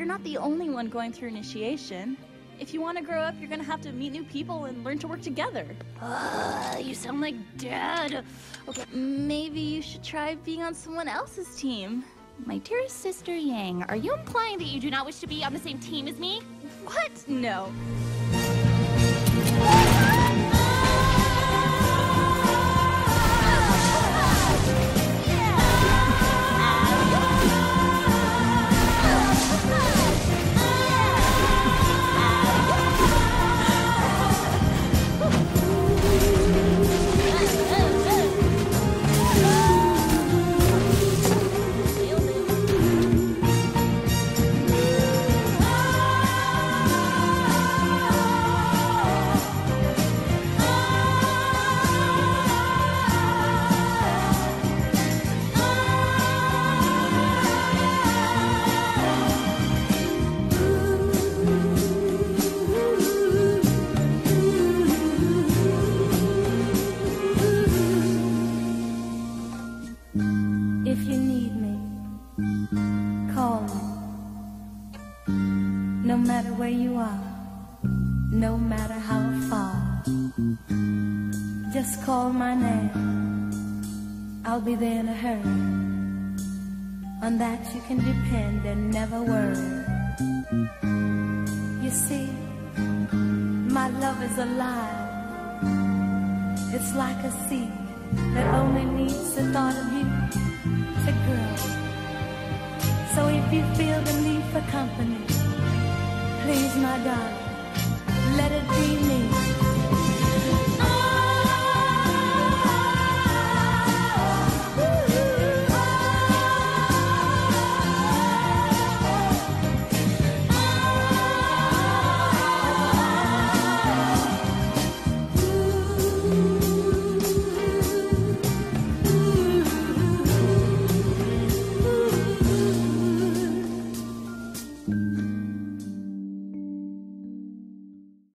you're not the only one going through initiation. If you want to grow up, you're gonna have to meet new people and learn to work together. Ugh, you sound like dad. Okay, Maybe you should try being on someone else's team. my dearest sister Yang, are you implying that you do not wish to be on the same team as me? What? No. If you need me, call me. No matter where you are, no matter how far, just call my name. I'll be there in a hurry. On that you can depend and never worry. You see, my love is alive. It's like a seed that only needs the thought of if you feel the need for company, please, my darling,